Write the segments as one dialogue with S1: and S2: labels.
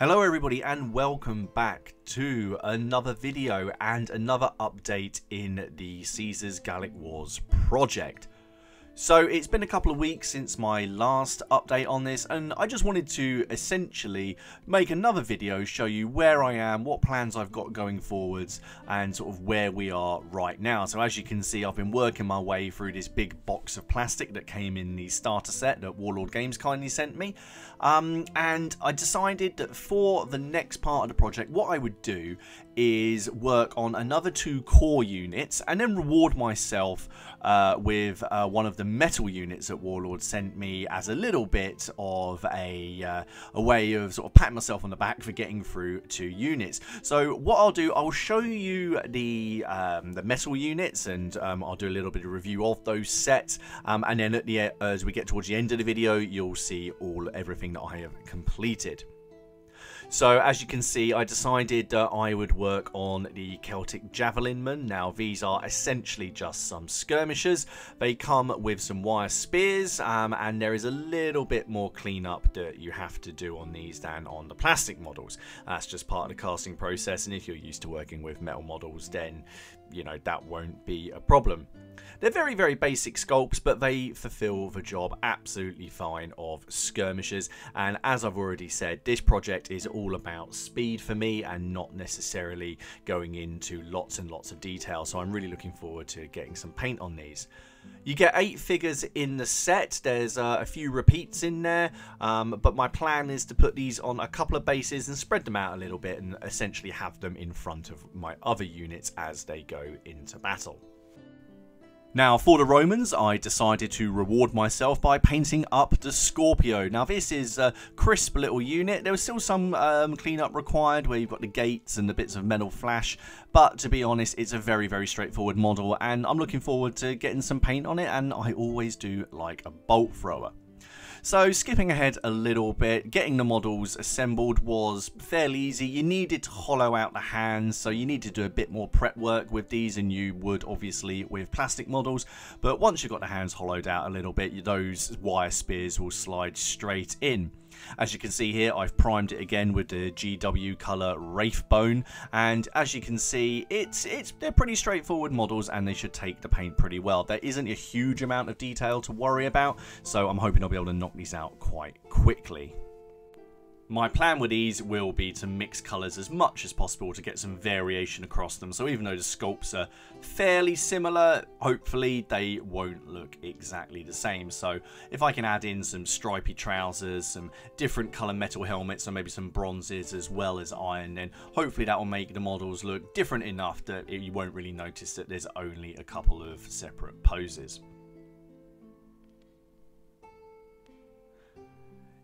S1: Hello everybody and welcome back to another video and another update in the Caesars Gallic Wars project. So it's been a couple of weeks since my last update on this and I just wanted to essentially make another video show you where I am, what plans I've got going forwards and sort of where we are right now. So as you can see I've been working my way through this big box of plastic that came in the starter set that Warlord Games kindly sent me um, and I decided that for the next part of the project what I would do is work on another two core units and then reward myself uh, with uh, one of the metal units that Warlord sent me as a little bit of a, uh, a way of sort of patting myself on the back for getting through two units. So what I'll do, I'll show you the um, the metal units and um, I'll do a little bit of review of those sets um, and then at the as we get towards the end of the video you'll see all everything that I have completed. So as you can see, I decided that I would work on the Celtic Javelinmen. Now these are essentially just some skirmishers. They come with some wire spears um, and there is a little bit more cleanup that you have to do on these than on the plastic models. That's just part of the casting process and if you're used to working with metal models then you know that won't be a problem. They're very, very basic sculpts, but they fulfill the job absolutely fine of skirmishers. And as I've already said, this project is all about speed for me and not necessarily going into lots and lots of detail. So I'm really looking forward to getting some paint on these. You get eight figures in the set. There's uh, a few repeats in there, um, but my plan is to put these on a couple of bases and spread them out a little bit and essentially have them in front of my other units as they go into battle. Now, for the Romans, I decided to reward myself by painting up the Scorpio. Now, this is a crisp little unit. There was still some um, cleanup required where you've got the gates and the bits of metal flash, but to be honest, it's a very, very straightforward model, and I'm looking forward to getting some paint on it, and I always do like a bolt thrower. So skipping ahead a little bit, getting the models assembled was fairly easy. You needed to hollow out the hands, so you need to do a bit more prep work with these than you would obviously with plastic models. But once you've got the hands hollowed out a little bit, those wire spears will slide straight in. As you can see here, I've primed it again with the GW Colour Wraithbone, and as you can see, it's it's they're pretty straightforward models, and they should take the paint pretty well. There isn't a huge amount of detail to worry about, so I'm hoping I'll be able to knock these out quite quickly. My plan with these will be to mix colours as much as possible to get some variation across them. So even though the sculpts are fairly similar, hopefully they won't look exactly the same. So if I can add in some stripy trousers, some different colour metal helmets, and maybe some bronzes as well as iron, then hopefully that will make the models look different enough that you won't really notice that there's only a couple of separate poses.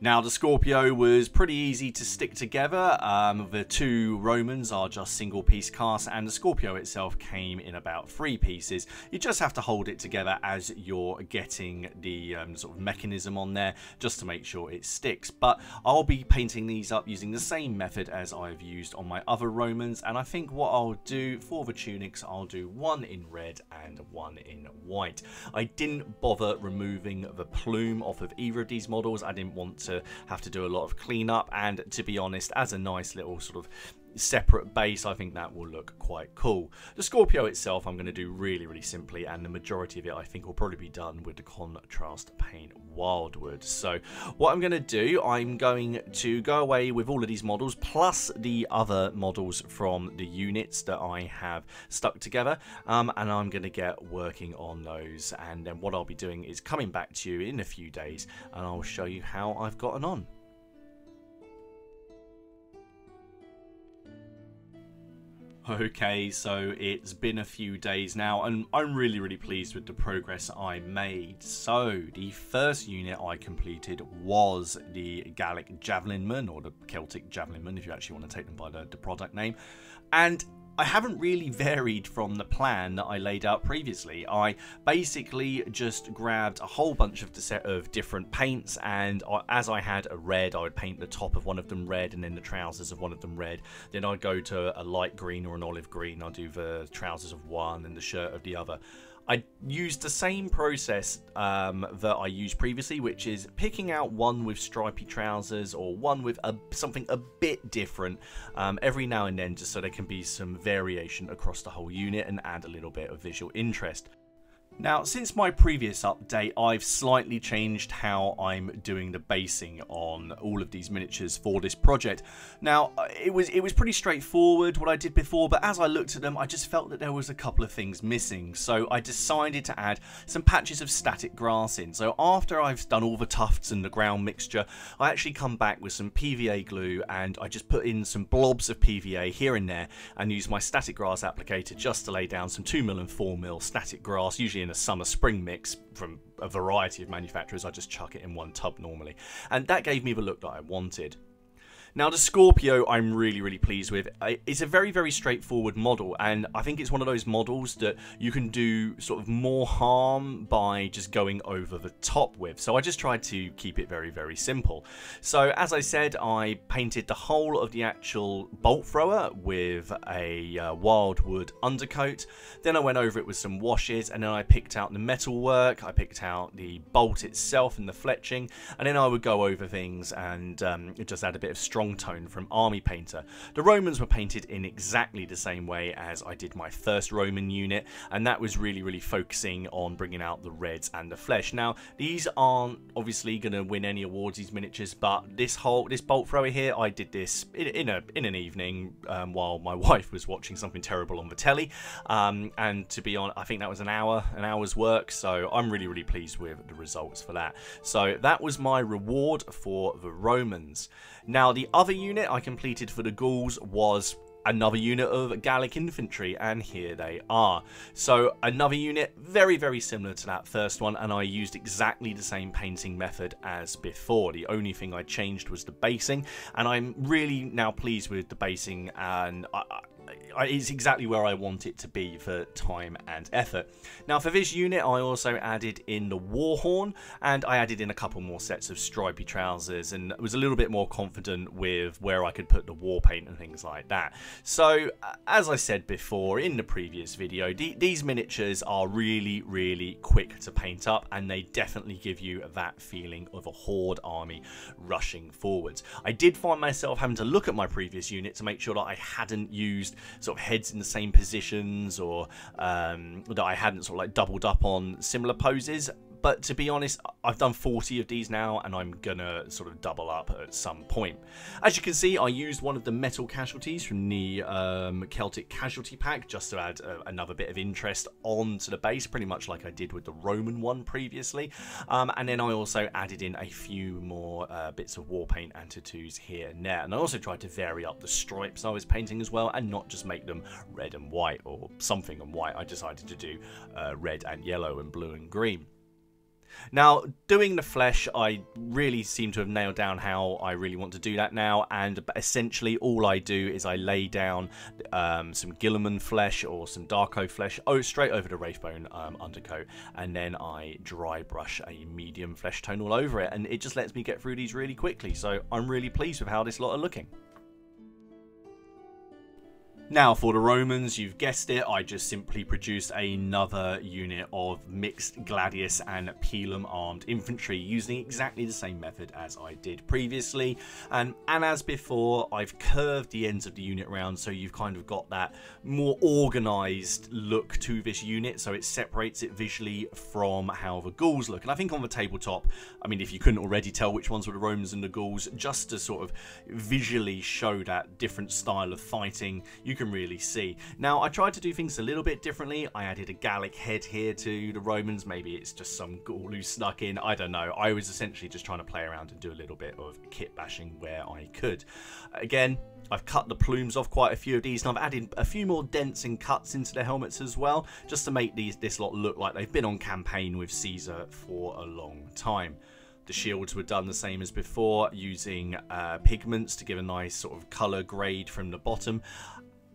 S1: Now, the Scorpio was pretty easy to stick together. Um, the two Romans are just single piece casts, and the Scorpio itself came in about three pieces. You just have to hold it together as you're getting the um, sort of mechanism on there, just to make sure it sticks. But I'll be painting these up using the same method as I've used on my other Romans, and I think what I'll do for the tunics, I'll do one in red and one in white. I didn't bother removing the plume off of either of these models. I didn't want to to have to do a lot of cleanup. And to be honest, as a nice little sort of separate base, I think that will look quite cool. The Scorpio itself, I'm going to do really, really simply, and the majority of it, I think, will probably be done with the Contrast Paint Wyldwood. So what I'm going to do, I'm going to go away with all of these models, plus the other models from the units that I have stuck together, um, and I'm going to get working on those, and then what I'll be doing is coming back to you in a few days, and I'll show you how I've gotten on. Okay, so it's been a few days now, and I'm really, really pleased with the progress I made. So, the first unit I completed was the Gallic Javelinmen, or the Celtic Javelinmen, if you actually want to take them by the, the product name. And I haven't really varied from the plan that I laid out previously. I basically just grabbed a whole bunch of set of different paints and as I had a red, I would paint the top of one of them red and then the trousers of one of them red. Then I'd go to a light green or an olive green. I'd do the trousers of one and the shirt of the other. I used the same process um, that I used previously, which is picking out one with stripy trousers or one with a, something a bit different um, every now and then, just so there can be some variation across the whole unit and add a little bit of visual interest. Now, since my previous update, I've slightly changed how I'm doing the basing on all of these miniatures for this project. Now, uh, it was it was pretty straightforward what I did before, but as I looked at them, I just felt that there was a couple of things missing. So I decided to add some patches of static grass in. So after I've done all the tufts and the ground mixture, I actually come back with some PVA glue and I just put in some blobs of PVA here and there and use my static grass applicator just to lay down some 2mm and 4mm static grass, usually in a summer spring mix from a variety of manufacturers. I just chuck it in one tub normally. And that gave me the look that I wanted. Now, the Scorpio, I'm really, really pleased with. It's a very, very straightforward model, and I think it's one of those models that you can do sort of more harm by just going over the top with. So I just tried to keep it very, very simple. So as I said, I painted the whole of the actual bolt thrower with a uh, Wyldwood undercoat. Then I went over it with some washes, and then I picked out the metal work. I picked out the bolt itself and the fletching, and then I would go over things and um, just add a bit of strong strong tone from Army Painter. The Romans were painted in exactly the same way as I did my first Roman unit, and that was really, really focusing on bringing out the reds and the flesh. Now, these aren't obviously going to win any awards, these miniatures, but this whole, this bolt thrower here, I did this in, in a in an evening um, while my wife was watching something terrible on the telly, um, and to be honest, I think that was an hour, an hour's work, so I'm really, really pleased with the results for that. So that was my reward for the Romans. Now, the other unit I completed for the Gauls was another unit of Gallic infantry, and here they are. So another unit, very, very similar to that first one, and I used exactly the same painting method as before. The only thing I changed was the basing, and I'm really now pleased with the basing, and I, it's exactly where I want it to be for time and effort. Now for this unit I also added in the war horn and I added in a couple more sets of stripy trousers and was a little bit more confident with where I could put the war paint and things like that. So uh, as I said before in the previous video these miniatures are really really quick to paint up and they definitely give you that feeling of a horde army rushing forwards. I did find myself having to look at my previous unit to make sure that I hadn't used sort of heads in the same positions or um, that I hadn't sort of like doubled up on similar poses but to be honest, I've done 40 of these now and I'm gonna sort of double up at some point. As you can see, I used one of the metal casualties from the um, Celtic Casualty Pack just to add uh, another bit of interest onto the base, pretty much like I did with the Roman one previously. Um, and then I also added in a few more uh, bits of war paint and tattoos here and there. And I also tried to vary up the stripes I was painting as well and not just make them red and white or something and white. I decided to do uh, red and yellow and blue and green. Now, doing the flesh, I really seem to have nailed down how I really want to do that now, and essentially all I do is I lay down um, some Guilliman flesh or some Darkoath flesh oh, straight over the Wraithbone um, undercoat, and then I dry brush a medium flesh tone all over it, and it just lets me get through these really quickly, so I'm really pleased with how this lot are looking. Now for the Romans, you've guessed it, I just simply produced another unit of mixed Gladius and Pilum armed infantry using exactly the same method as I did previously. And, and as before, I've curved the ends of the unit around so you've kind of got that more organised look to this unit so it separates it visually from how the Gauls look. And I think on the tabletop, I mean if you couldn't already tell which ones were the Romans and the Gauls, just to sort of visually show that different style of fighting, you can really see. Now, I tried to do things a little bit differently. I added a Gallic head here to the Romans. Maybe it's just some Gaul who snuck in. I don't know. I was essentially just trying to play around and do a little bit of kit bashing where I could. Again, I've cut the plumes off quite a few of these and I've added a few more dents and cuts into the helmets as well just to make these this lot look like they've been on campaign with Caesar for a long time. The shields were done the same as before using uh, pigments to give a nice sort of colour grade from the bottom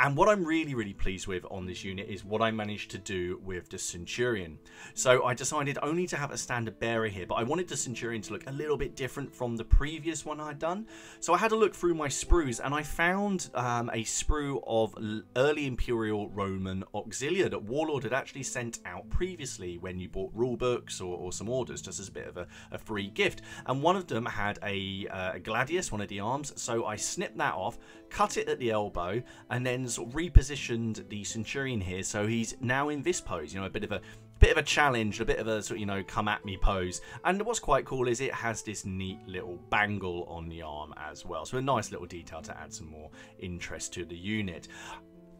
S1: And what I'm really, really pleased with on this unit is what I managed to do with the Centurion. So I decided only to have a standard bearer here, but I wanted the Centurion to look a little bit different from the previous one I'd done. So I had a look through my sprues and I found um, a sprue of early Imperial Roman Auxilia that Warlord had actually sent out previously when you bought rulebooks or, or some orders, just as a bit of a, a free gift. And one of them had a, uh, a Gladius, one of the arms, so I snipped that off, cut it at the elbow, and then repositioned the Centurion here, so he's now in this pose. You know, a bit of a bit of a challenge, a bit of a sort of, you know come at me pose. And what's quite cool is it has this neat little bangle on the arm as well, so a nice little detail to add some more interest to the unit.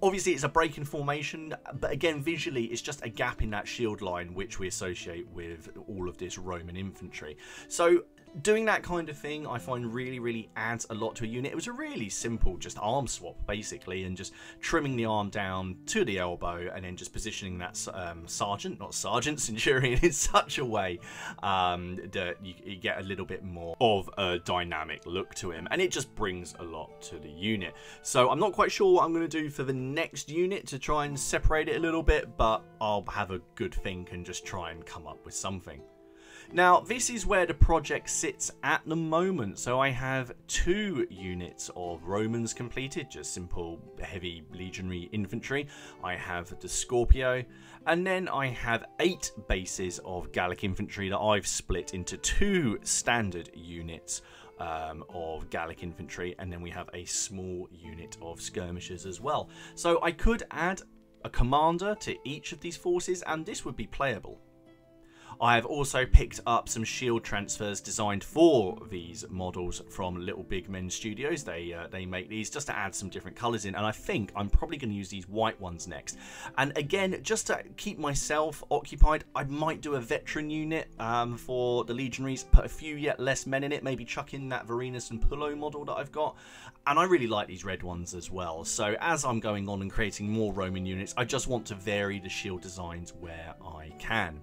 S1: Obviously, it's a break in formation, but again, visually, it's just a gap in that shield line which we associate with all of this Roman infantry. So doing that kind of thing I find really really adds a lot to a unit. It was a really simple just arm swap basically and just trimming the arm down to the elbow and then just positioning that um, sergeant, not sergeant, centurion in such a way um, that you, you, get a little bit more of a dynamic look to him and it just brings a lot to the unit. So I'm not quite sure what I'm going to do for the next unit to try and separate it a little bit but I'll have a good think and just try and come up with something. Now, this is where the project sits at the moment. So I have two units of Romans completed, just simple heavy legionary infantry. I have the Scorpio, and then I have eight bases of Gallic infantry that I've split into two standard units. Um, of Gallic infantry, and then we have a small unit of skirmishers as well. So I could add a commander to each of these forces, and this would be playable. I have also picked up some shield transfers designed for these models from Little Big Men Studios. They uh, they make these just to add some different colours in, and I think I'm probably going to use these white ones next. And again, just to keep myself occupied, I might do a veteran unit um, for the Legionaries, put a few yet less men in it, maybe chuck in that Vorenus and Pullo model that I've got. And I really like these red ones as well. So as I'm going on and creating more Roman units, I just want to vary the shield designs where I can.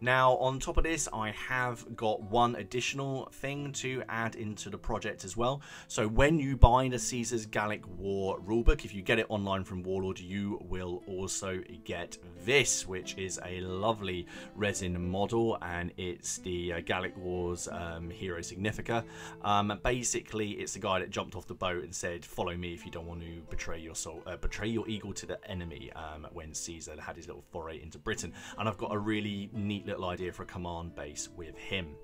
S1: Now, on top of this, I have got one additional thing to add into the project as well. So when you buy the Caesar's Gallic War rulebook, if you get it online from Warlord, you will also get this, which is a lovely resin model, and it's the uh, Gallic Wars um, Hero Significa. Um, basically, it's the guy that jumped off the boat and said, "Follow me if you don't want to betray your soul, uh, betray your eagle to the enemy." Um, when Caesar had his little foray into Britain, and I've got a really neat little idea for a command base with him.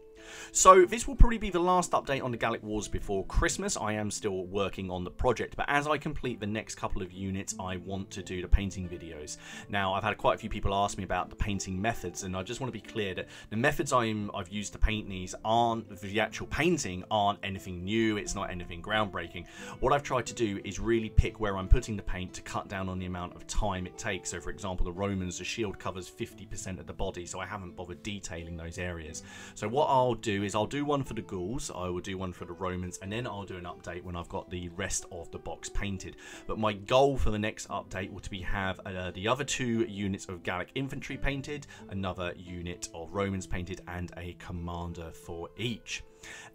S1: So this will probably be the last update on the Gallic Wars before Christmas. I am still working on the project, but as I complete the next couple of units, I want to do the painting videos. Now, I've had quite a few people ask me about the painting methods, and I just want to be clear that the methods I'm, I've used to paint these aren't, the actual painting aren't anything new, it's not anything groundbreaking. What I've tried to do is really pick where I'm putting the paint to cut down on the amount of time it takes. So for example, the Romans, the shield covers 50% of the body, so I haven't bothered detailing those areas. So what I'll do is I'll do one for the Gauls, I will do one for the Romans, and then I'll do an update when I've got the rest of the box painted. But my goal for the next update will to be have uh, the other two units of Gallic infantry painted, another unit of Romans painted, and a commander for each.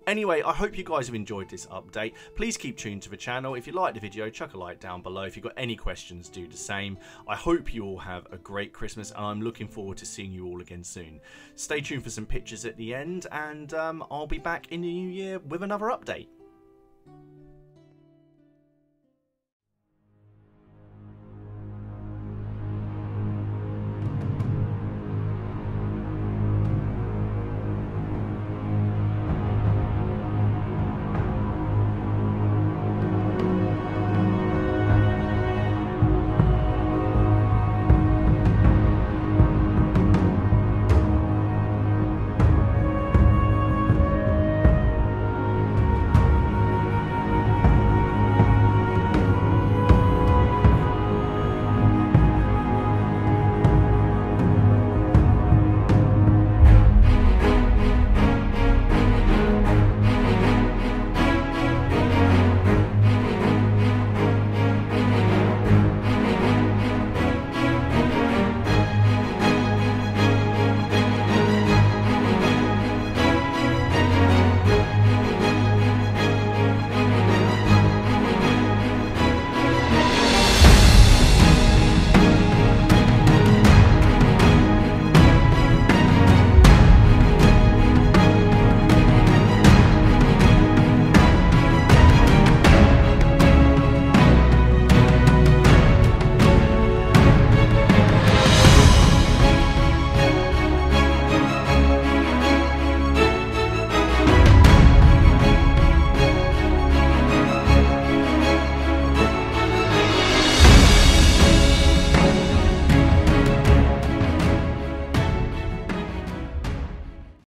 S1: Anyway, I hope you guys have enjoyed this update. Please keep tuned to the channel. If you liked the video, chuck a like down below. If you've got any questions, do the same. I hope you all have a great Christmas, and I'm looking forward to seeing you all again soon. Stay tuned for some pictures at the end, and um, I'll be back in the new year with another update.